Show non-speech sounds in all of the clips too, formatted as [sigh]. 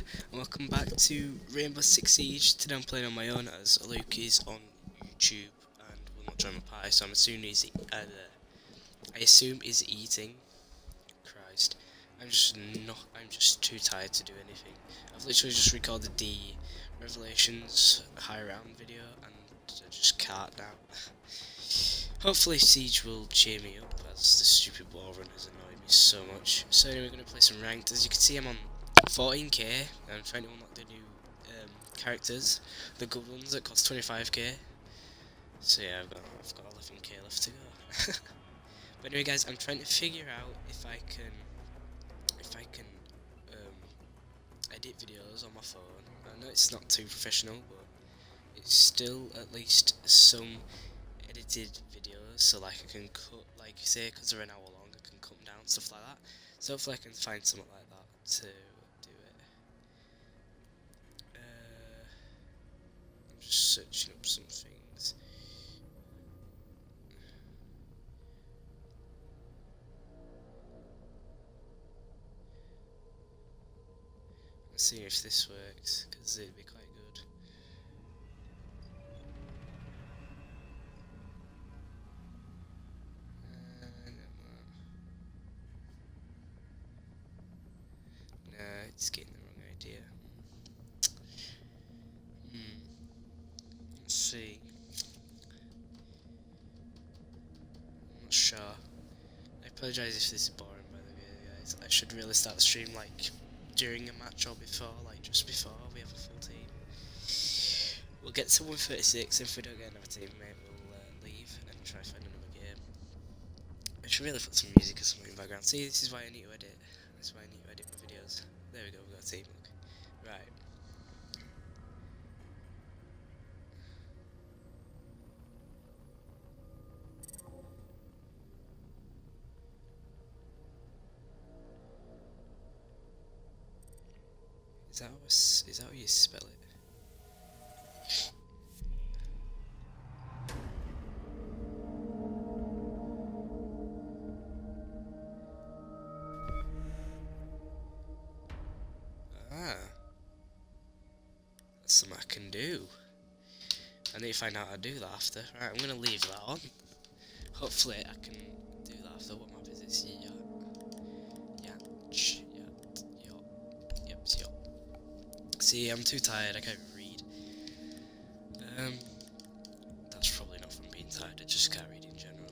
and welcome back to Rainbow Six Siege. Today I'm playing on my own as Luke is on YouTube and will not join my party, so I'm assuming he's uh, I assume he's eating. Christ, I'm just not. I'm just too tired to do anything. I've literally just recorded the Revelations high round video and I just can't now. [sighs] Hopefully Siege will cheer me up as the stupid wall runners annoy me so much. So anyway, we're gonna play some ranked. As you can see, I'm on 14k. I'm trying to unlock the new um, characters, the good ones that cost 25k. So yeah, I've got I've got 11k left to go. [laughs] but anyway, guys, I'm trying to figure out if I can if I can um, edit videos on my phone. I know it's not too professional, but it's still at least some edited videos. So like I can cut, like you say, because they're an hour long, I can cut down, stuff like that. So hopefully I can find something like that to do it. Uh, I'm just searching up some things. Let's see if this works, because it'd be quite apologise if this is boring by the way, guys. I should really start the stream like during a match or before, like just before we have a full team. We'll get to 136. If we don't get another teammate, mate we'll uh, leave and try find another game. I should really put some music or something in the background. See, this is why I need to edit. This is why I need to edit my videos. There we go, we've got a team. Look. Right. That how, is that how you spell it? Ah. That's something I can do. I need to find out how to do that after. Right, I'm gonna leave that on. Hopefully I can do that after what map is. See, I'm too tired, I can't read. Um that's probably not from being tired, I just can't read in general.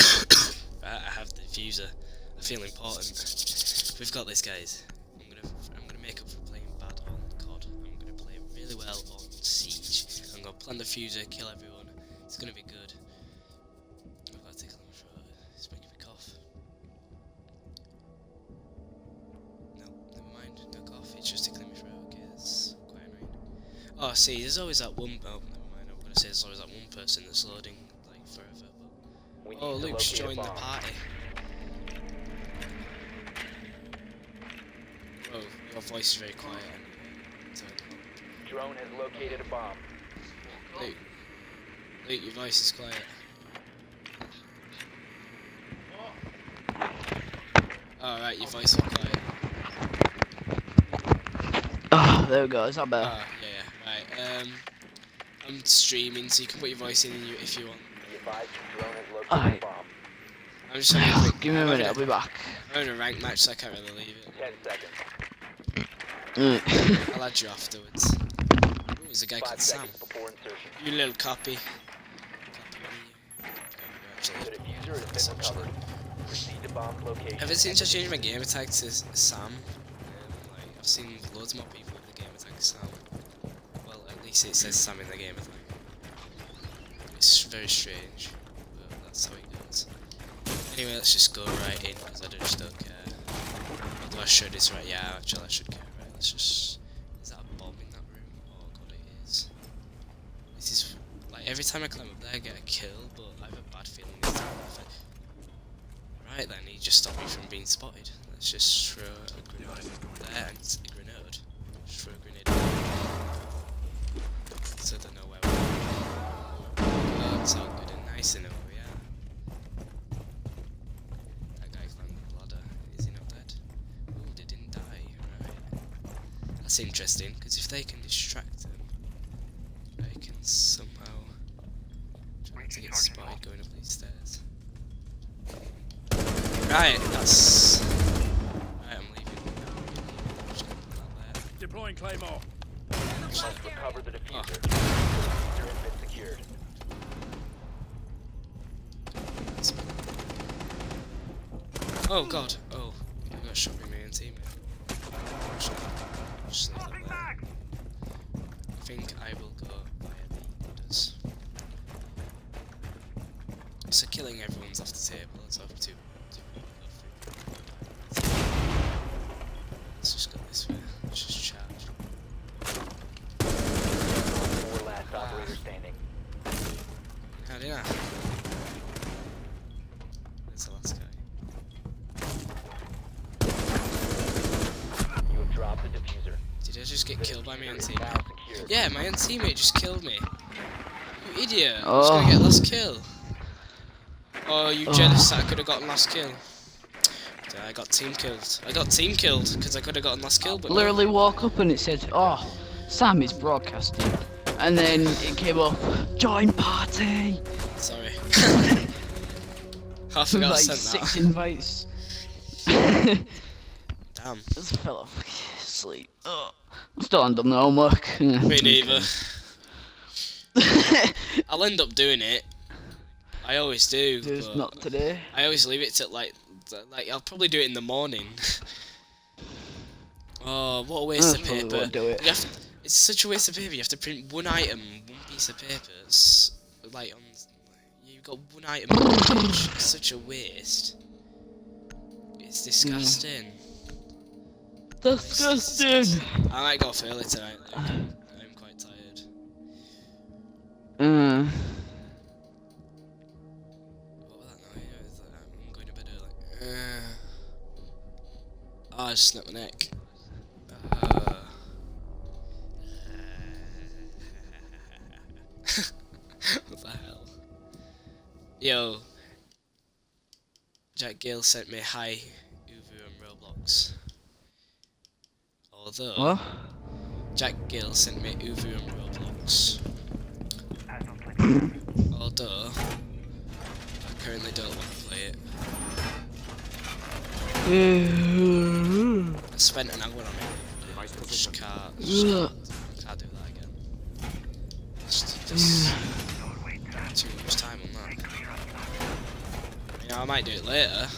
[coughs] I have the diffuser. I feel important. We've got this guys. I'm gonna I'm gonna make up for playing bad on COD. I'm gonna play really well on Siege. I'm gonna plant the fuser, kill everyone. It's gonna be good. See, there's always that one. Oh, never mind. I'm gonna say there's always that one person that's loading like forever. But... Oh, Luke's joined the party. Oh, your voice is very quiet. So, uh, Drone has located a bomb. Luke, Luke, your voice is quiet. Alright, your voice is quiet. Oh, there we go. it's not bad. Oh, yeah, yeah, right. Um, I'm streaming, so you can put your voice in you if you want. Be advised your drone has located Alright. I'm just having a quick. Give me a I'm minute. I'll be back. I'm having a rank match, so I can't really leave it. Ten seconds. Mm. [laughs] I'll add you afterwards. Oh, there's a guy Five called Sam. seconds before insertion. You little copy. Copy me. The Actually, diffuser has been recovered. Proceed to bomb location. Ever since I changed my gamer tag to Sam, um, like, I've seen loads more people with the gamer tag Sam. Least it says Sam in the gamer tag. It's very strange, but that's how it goes. Anyway, let's just go right in, because I just don't care. Although I should, it's right, yeah, actually I should care, right, let's just... Is that a bomb in that room? Oh god, it is. This is... Like, every time I climb up there I get a kill, but I have a bad feeling this time. I- Right then, he just stopped me from being spotted. Let's just throw a grenade there and a grenade. Just throw a grenade. So I don't know where we're Oh, all good and nice and all, yeah. That guy climbed the ladder. Is he not dead? Oh, they didn't die. Right. that's interesting because if they can distract them, I can somehow try to get spied going up these stairs. Right, that's. Right, I'm leaving. Just gonna put that there. Deploying Claymore. Must recover the diffuser. Oh. The diffuser has been secured. Oh god, oh, I got shot by my own teammate. Just, just leave that there. I think I will go via the ladders. So killing everyone's off the table, let's hope to. to. Let's just go this way, let's just charge. Four last operator standing. How did ah. I? Yeah, my own teammate just killed me. You idiot! I was gonna oh. get Oh. last kill. Oh, you Oh. jealous that I could have gotten last kill? I got team killed. I got team killed because I could have gotten last kill, but no. Literally walk up and it said, "Oh, Sam is broadcasting," and then it came up, "Join party." Sorry. [laughs] I forgot I like sent six that. invites. [laughs] Damn. Just fell off asleep. Oh, still haven't done the homework. [laughs] Me neither. [laughs] I'll end up doing it. I always do. Just not today. I always leave it to like, like I'll probably do it in the morning. [laughs] oh, what a waste I of paper! do it. To, it's such a waste of paper. You have to print one item, one piece of paper. It's like on, you've got one item. on the page. It's such a waste. It's disgusting. Disgusting. I might go off early tonight. Though. I'm quite tired. Mm. What was that noise? Is that- I'm going to bed early. Uh, oh, I just snapped my neck. Uh, [laughs] what the hell? Yo. Jack Gale sent me hi, Uvu and Roblox. Although, What? Jack Gill sent me Uvu and Roblox. [coughs] Although, I currently don't want to play it. I spent an hour on it. I just can't, just Ugh. can't do that again. Just, just too much time on that. You know, I might do it later.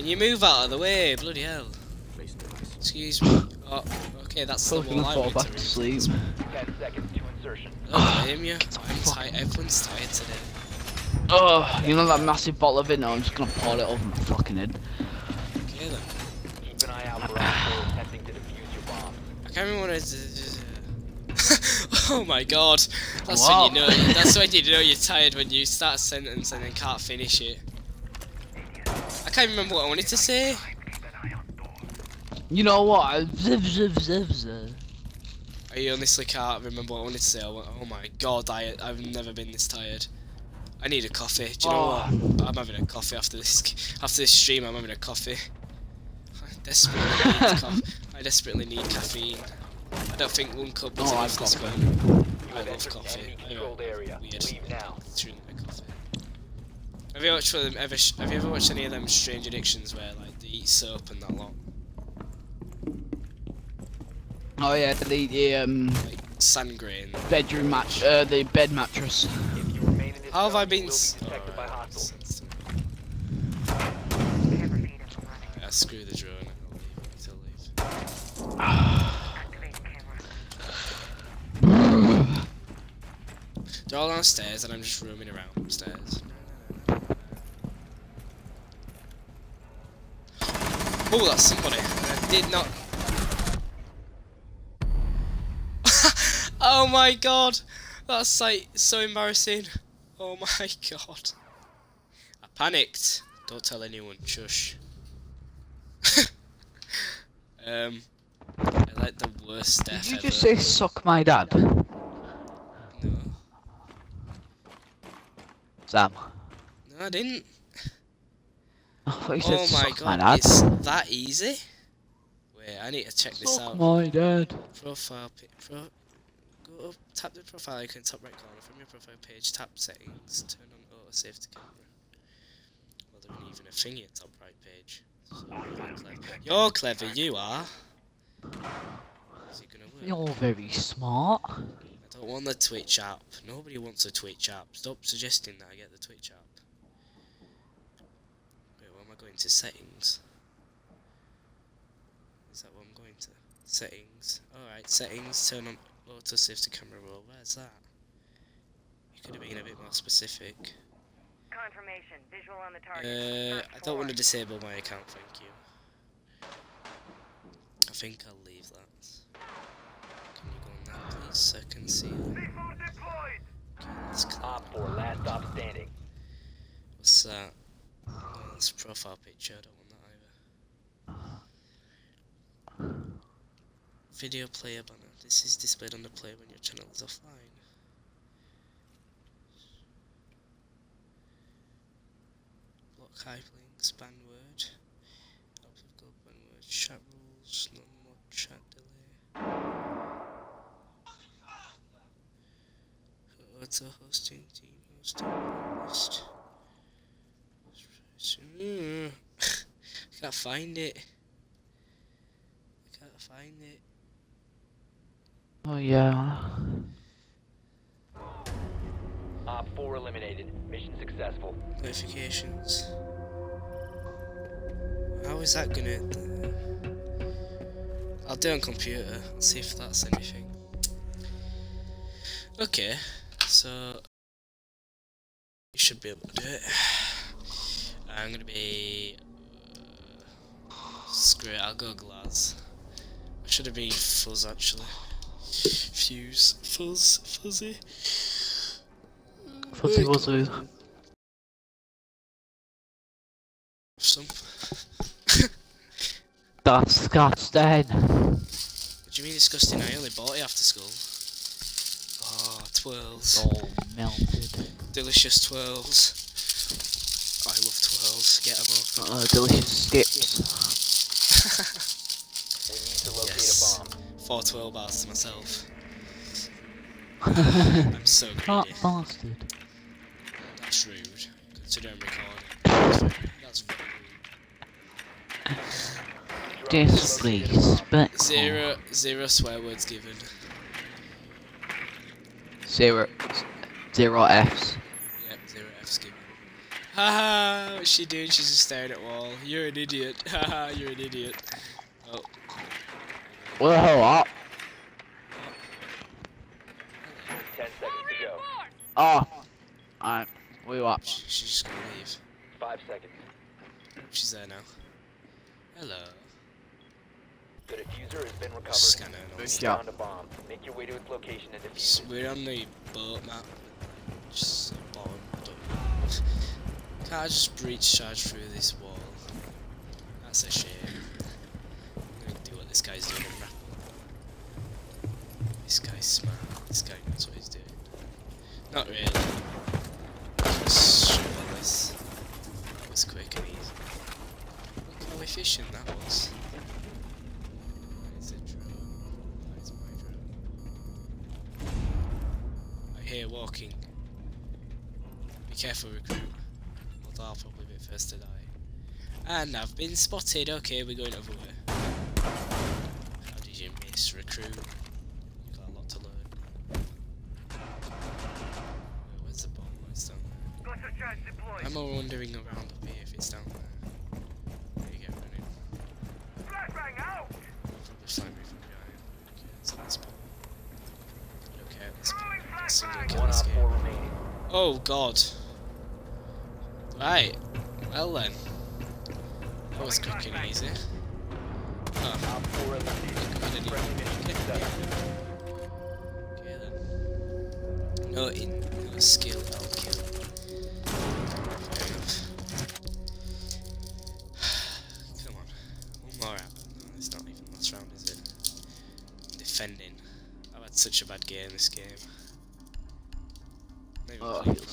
Can you move out of the way? Bloody hell. Excuse me. Oh, okay, that's the Probably wall I gonna fall wanted back to to sleep. Ten seconds to insertion. Oh, I don't you. I'm tired. Everyone's tired today. Oh, you know that massive bottle of it? No, I'm just gonna pour it over my fucking head. Okay then. Keep an eye out for operators attempting to defuse your bomb. I can't remember what I did. [laughs] oh my god. That's Wow. when you know that's [laughs] when you know you're tired when you start a sentence and then can't finish it. I can't remember what I wanted to say. You know what? I- Ziv, ziv, ziv, ziv. I honestly can't remember what I wanted to say. Went, oh my god, I I've never been this tired. I need a coffee. Do you know Oh. what? I'm having a coffee after this [laughs] after this stream. I'm having a coffee. I desperately need [laughs] coffee. I desperately need caffeine. I don't think one cup is Oh, enough I've this got morning. I love coffee. enemy I know, controlled area. Weird. Leave now. Drink my coffee. Have you watched one them ever? Have you ever watched any of them strange addictions where like they eat soap and that lot? Oh yeah, the, the um Like sand grain. bedroom match, uh, the bed mattress. If you remain in How have I been? will detected by Alright, hostiles. sense to me. Yeah, screw the drone. I'll leave. I'll leave. [sighs] They're all downstairs and I'm just roaming around upstairs. Oh, that's somebody. I did not. [laughs] oh my god! That's like so embarrassing. Oh my god. I panicked. Don't tell anyone. Shush. [laughs] um, I like the worst death Did you ever. just say suck my dad? No. Sam. No, I didn't. [laughs] Oh, I thought said Oh my suck my god, dad. it's that easy? Wait, I need to check this Suck out. my dad. Profile pic. Pro. Go up, tap the profile icon top right corner from your profile page. Tap settings. Turn on auto save to camera. Well, there isn't even a thing at top right page. So you're clever. You're clever. You are. Is it gonna work? You're very smart. I don't want the Twitch app. Nobody wants a Twitch app. Stop suggesting that I get the Twitch app. Wait, where am I going to? Settings. Is that what I'm going to? Settings. Alright, settings. Turn on auto save to camera roll. Where's that? You could have been a bit more specific. Confirmation. Visual on the target. Uh, I don't want to disable my account, thank you. I think I'll leave that. Can you go on that, please? Second seal. Okay, let's clear OPFOR, last stop standing. What's that? That's a profile picture. I don't want that either. Video player banner. This is displayed on the player when your channel is offline. Block hyperlinks, ban word. Gold ban word. Chat rules. No more chat delay. Auto hosting, team hosting, list. Mm. [sighs] I can't find it. I can't find it. Oh yeah. OPFOR eliminated. Mission successful. Notifications. How is that gonna? I'll do it on computer. See if that's anything. Okay, so you should be able to do it. I'm gonna be. Uh, screw it. I'll go glass. I should have been fuzz actually. Fuse, fuzz, fuzzy. Fuzzy wuzzy. Some. That's [laughs] disgusting. What do you mean disgusting? I only bought it after school. Oh, twirls. All melted. Delicious twirls. I love twirls. Get them open. Uh, delicious skips. We need to locate Yes. a bomb. Four twirl bars to myself. [laughs] I'm so Hot greedy. bastard. That's rude. Considering recording. That's very rude. Drone has located a bomb. Disrespectful. Zero, zero swear words given. Zero. Zero Fs. Yep, zero F's given. Haha, what's she doing? She's just staring at wall. You're an idiot. [laughs] Haha, you're an idiot. Oh, What the hell up? 10 seconds to go. Oh. Alright. We up. she- she's just gonna leave. 5 seconds. She's there now. Hello. The diffuser has been recovered. Scanner and all Good stuff. job. Found a bomb. Make your way to its location and defuse S- We're on the boat map. Just a bomb. I. Just breach charge through this wall? That's a shame. I'm gonna do what this guy's doing. This guy's smart. This guy knows what he's doing. Not really. Just show all this. That was quick and easy. Look how efficient that was. I hear walking. Be careful, recruit. Although I'll probably be first to die. And I've been spotted. Okay, we're going over way. How did you miss, recruit? You've got a lot to learn. Where's the bomb? It's down there. Cluster charge deployed. I'm all wandering around up here if it's down there. There you go, running. Flashbang out. They'll probably find me from behind. Okay, so that's bomb. Okay, this Throwing single One this 4 remaining. Oh god. Right. Well then. That was quick and easy. Oh, OPFOR eliminated. I didn't even Friendly mission make it. successful. Okay then. No in no skill, I'll kill. [sighs] Come on. One more out. No, it's not even last round, is it? Defending. I've had such a bad game this game.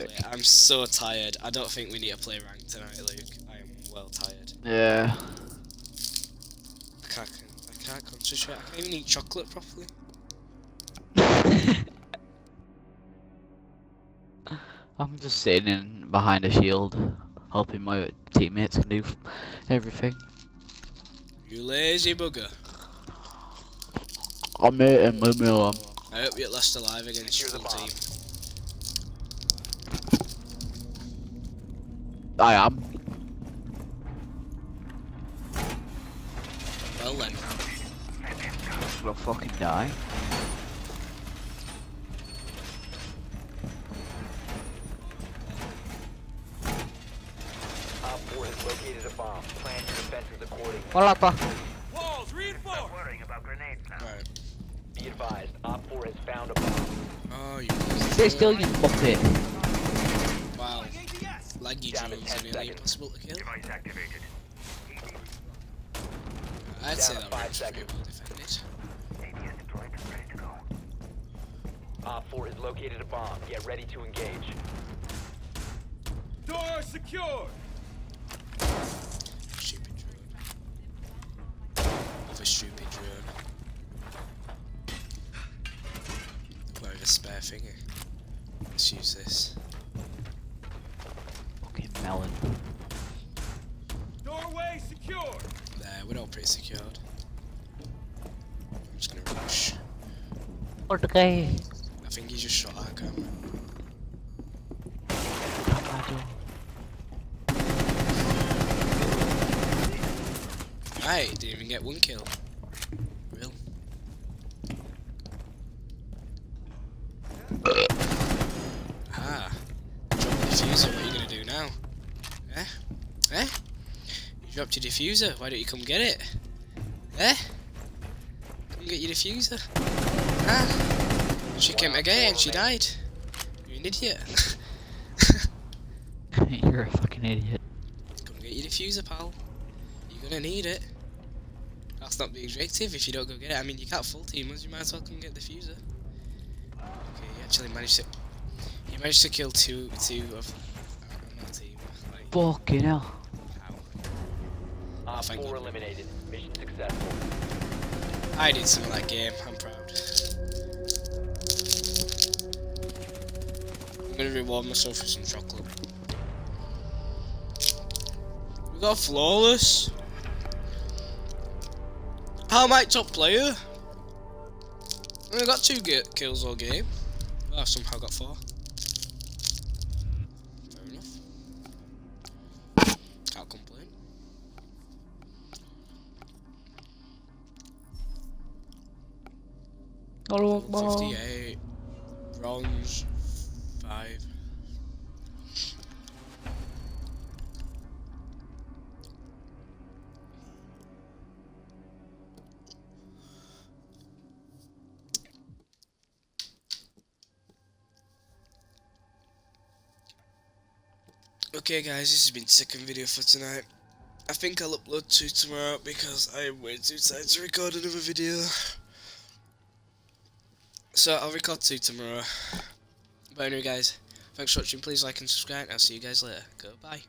Sick. I'm so tired. I don't think we need to play rank tonight, Luke. I am well tired. Yeah. I can't, I can't concentrate. I can't even eat chocolate properly. [laughs] I'm just sitting in behind a shield, hoping my teammates can do everything. You lazy bugger. I'm eating my meal. I hope you're last alive against your the bomb. team. I am. Well then. I'm fucking die. OPFOR has located a bomb. Plan your defenses accordingly. Wala pa. Stop worrying about grenades now. Right. Be advised, OPFOR has found a bomb. Oh, you. Stay still, you puppet. Wow. Laggy Down to drones 10 are nearly seconds. to kill. I'd say Down to that five was pretty well defended. ADS deployed and ready to go. OPFOR has located a bomb. Get ready to engage. Door secured. Stupid drone. Of a stupid drone. Where a spare finger. Let's use this. Fucking melon. Doorway secured. There, we're all pretty secured. I'm just gonna rush. Okay. I think he just shot our camera. Right, didn't even get one kill. Real. Ah. Drop the diffuser, what are you gonna do now? Eh? Eh? You dropped your diffuser, why don't you come get it? Eh? Come get your diffuser. Ah? She came again and she died. You're an idiot. [laughs] You're a fucking idiot. Come get your diffuser, pal. You're gonna need it. That's not being objective if you don't go get it. I mean, you can't full team us, you might as well come get the diffuser. Okay, you actually managed to. You managed to kill two, two of. Fucking hell. how? Thank 4 God. eliminated. Mission successful. I did some of that game, I'm proud. I'm gonna reward myself with some chocolate. We got flawless. How am I top player? I only got two ga- kills all game. Oh, I've somehow got four. Allahu Akbar. 58. Bronze. 5. Okay guys, this has been second video for tonight. I think I'll upload two tomorrow because I am way too tired to record another video. So I'll record two tomorrow. But anyway guys, thanks for watching, please like and subscribe, and I'll see you guys later. Goodbye.